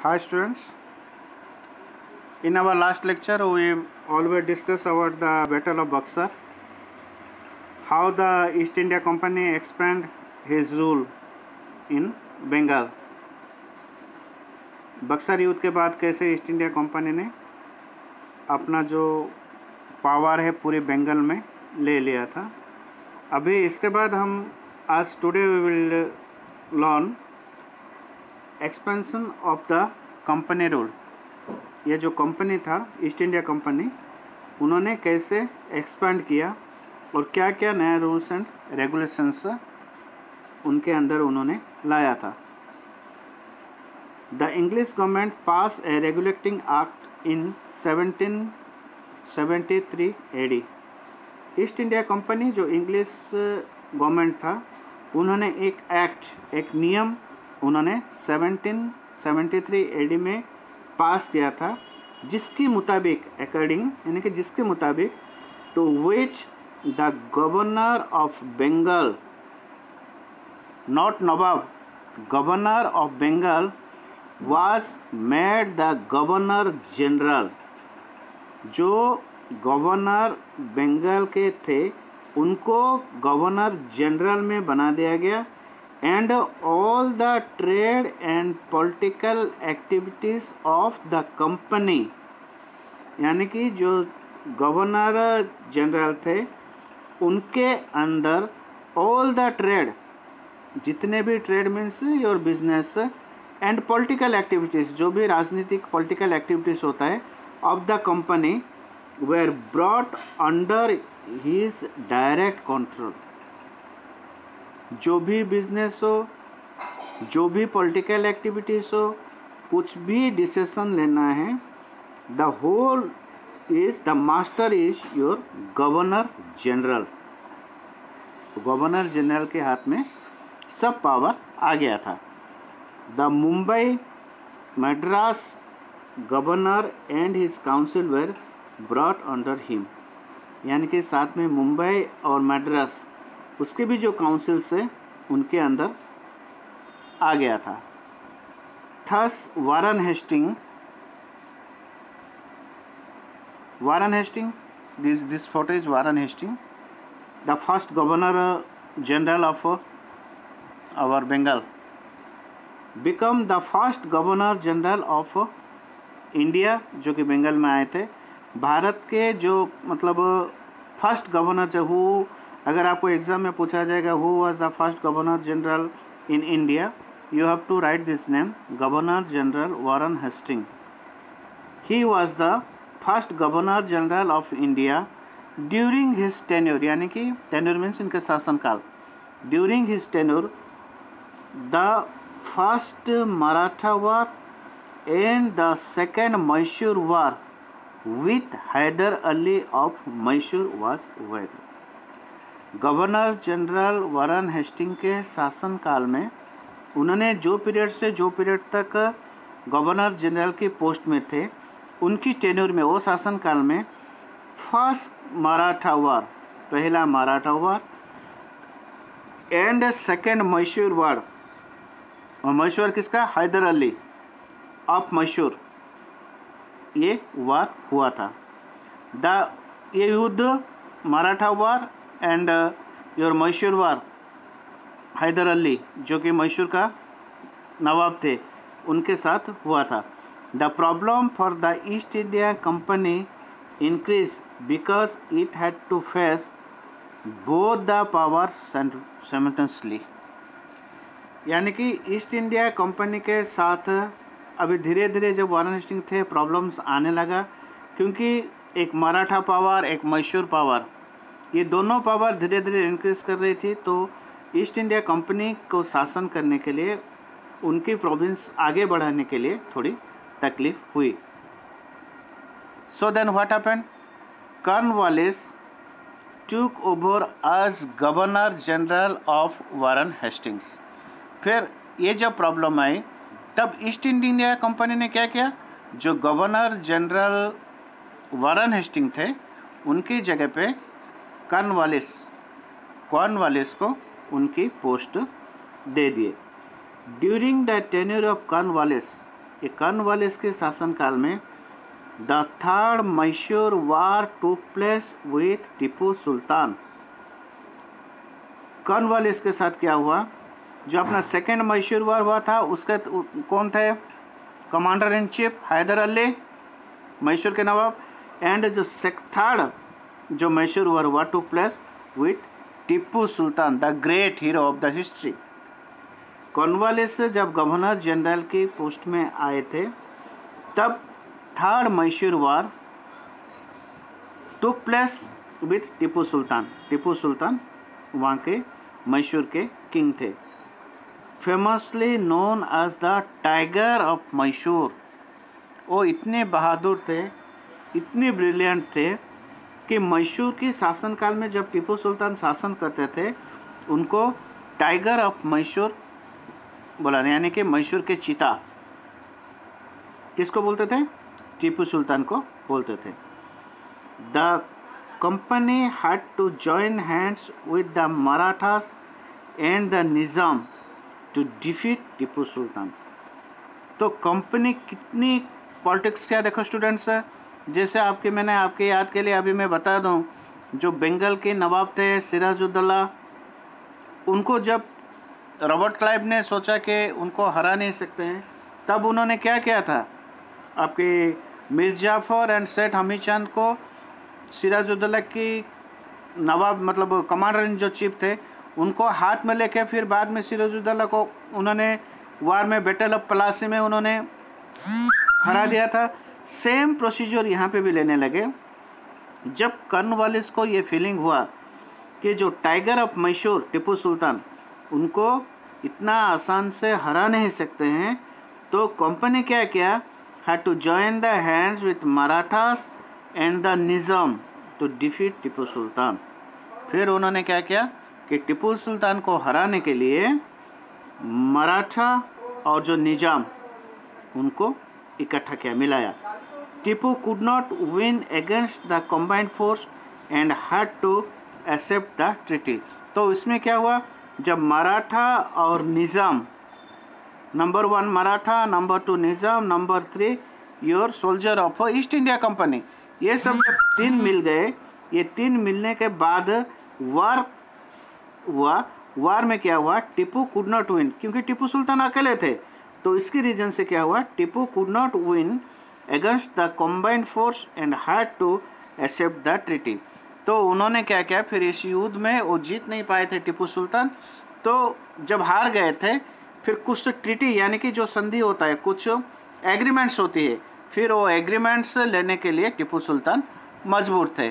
Hi students. In our last lecture we always discuss about the Battle of Buxar. How the East India Company expand his rule in Bengal. Buxar युद्ध के बाद कैसे east India company ने अपना जो power है पूरे बंगाल में ले लिया था अभी इसके बाद हम आज today we will learn expansion of the company rule ये जो कंपनी था ईस्ट इंडिया कंपनी उन्होंने कैसे एक्सपेंड किया और क्या क्या नया रूल्स एंड रेगुलेशंस उनके अंदर उन्होंने लाया था। The English government pass a regulating act in 1773 AD East India company जो इंग्लिश गवर्नमेंट था, उन्होंने एक एक्ट एक नियम उन्होंने 1773 एडी में पास किया था, जिसके मुताबिक अकॉर्डिंग यानी कि जिसके मुताबिक to which the governor of Bengal not nawab governor of Bengal was made the governor general जो गवर्नर बंगाल के थे, उनको गवर्नर जनरल में बना दिया गया। And all the trade and political activities of the company यानी कि जो गवर्नर जनरल थे, उनके अंदर ऑल द ट्रेड जितने भी trade means your business and political activities जो भी राजनीतिक पॉलिटिकल एक्टिविटीज़ होता है of the company were brought under his direct control जो भी बिज़नेस हो, जो भी पॉलिटिकल एक्टिविटीज़ हो, कुछ भी डिसीज़न लेना है the whole is the master is your governor general governor general के हाथ में सब पावर आ गया था। The Mumbai Madras governor and his council were brought under him यानी कि साथ में मुंबई और मद्रास उसके भी जो काउंसिल से उनके अंदर आ गया था। Thus Warren Hasting Warren Hasting this this photo is Warren Hasting the first governor general of our Bengal become the first governor general of India जो कि बंगाल में आए थे। भारत के जो मतलब फ़र्स्ट गवर्नर जो हु अगर आपको एग्ज़ाम में पूछा जाएगा who was the first governor general in India you have to write this name governor general Warren Hasting he was the first governor general of India during his tenure यानी कि tenure means इनके शासनकाल। During his tenure the first Maratha war and the second Mysore war with Hyder Ali of Mysore was waged governor general Warren Hasting के शासनकाल में उन्होंने जो period से जो पीरियड तक गवर्नर जनरल की पोस्ट में थे, उनकी टेन्योर में, वो शासनकाल में फ़र्स्ट मराठा वार, पहला Maratha war and second Mysore war. और मैसूर किसका? हैदर अली ऑफ़ मैसूर ये वार हुआ था। द ये युद्ध Maratha war and your Mysore war Hyder Ali जो कि मैसूर का नवाब थे, उनके साथ हुआ था। The problem for the East India company increase because it had to face both the power simultaneously यानी कि ईस्ट इंडिया कंपनी के साथ अभी धीरे धीरे जब वाराणसी थे प्रॉब्लम्स आने लगा, क्योंकि एक मराठा पावर एक मैसूर पावर ये दोनों पावर धीरे धीरे इंक्रीज कर रही थी तो ईस्ट इंडिया कंपनी को शासन करने के लिए, उनकी प्रोविंस आगे बढ़ाने के लिए थोड़ी तकलीफ़ हुई। So then what happened Cornwallis took over as governor general of Warren Hastings फिर ये जब प्रॉब्लम आई, तब ईस्ट इंडिया कंपनी ने क्या किया? जो गवर्नर जनरल वारन हेस्टिंग थे, उनकी जगह पे कॉर्नवालिस कॉर्नवालिस को उनकी पोस्ट दे दिए। During the tenure of Cornwallis ये कर्नवालिस के शासनकाल में the third Mysore war took place with Tipu Sultan Cornwallis के साथ क्या हुआ? जो अपना सेकेंड मैसूर वार हुआ था, उसके कौन थे? Commander in chief Hyder Ali Mysore के नवाब एंड जो थर्ड जो मैसूर वार हुआ took place with Tippu Sultan the great hero of the history Cornwallis जब गवर्नर जनरल की पोस्ट में आए थे, तब third Mysore war took place with Tipu Sultan Tipu Sultan वहाँ के मैसूर के किंग थे। Famously known as the tiger of Mysore वो इतने बहादुर थे, इतने ब्रिलियंट थे कि मैसूर की शासनकाल में जब टीपू सुल्तान शासन करते थे, उनको टाइगर ऑफ़ मैसूर बोला यानी कि मैसूर के चीता, किसको बोलते थे? टीपू सुल्तान को बोलते थे। The company had to join hands with the Marathas and the Nizam to defeat Tipu Sultan तो कंपनी कितनी पॉलिटिक्स क्या, देखो स्टूडेंट्स जैसे आपके मैंने आपके याद के लिए अभी मैं बता दूँ, जो बंगाल के नवाब थे, सिराजुद्दौला, उनको जब रॉबर्ट क्लाइव ने सोचा कि उनको हरा नहीं सकते हैं, तब उन्होंने क्या किया था? आपके मिर्जाफर एंड सेठ हमीद चाँद को सिराजुद्दौला की नवाब मतलब कमांडर इन जो चीफ थे, उनको हाथ में लेके फिर बाद में सिराजुद्दौला को उन्होंने वार में बैटल ऑफ़ पलासी में उन्होंने हरा दिया था। सेम प्रोसीजर यहाँ पे भी लेने लगे। जब कर्न कर्नवालिस को ये फीलिंग हुआ कि जो टाइगर ऑफ़ मैसूर टिपू सुल्तान, उनको इतना आसान से हरा नहीं सकते हैं तो कंपनी क्या किया? Had to join the hands with Marathas and the Nizam to defeat Tipu Sultan फिर उन्होंने क्या किया कि टिपू सुल्तान को हराने के लिए मराठा और जो निज़ाम उनको इकट्ठा किया, मिलाया। Tipu could not win against the combined force and had to accept the treaty तो इसमें क्या हुआ? जब मराठा और Nizam number one Maratha number two Nizam number three your soldier of East India company ये सब जब तीन मिल गए, ये तीन मिलने के बाद वार हुआ। वार में क्या हुआ? टिपू कुड नॉट विन क्योंकि टिपू सुल्तान अकेले थे। तो इसकी रीजन से क्या हुआ? Tipu could not win against the combined force and had to accept the treaty तो उन्होंने क्या किया? फिर इस युद्ध में वो जीत नहीं पाए थे टिपू सुल्तान। तो जब हार गए थे, फिर कुछ ट्रिटी यानी कि जो संधि होता है, कुछ एग्रीमेंट्स होती है, फिर वो एग्रीमेंट्स लेने के लिए टिपू सुल्तान मजबूर थे।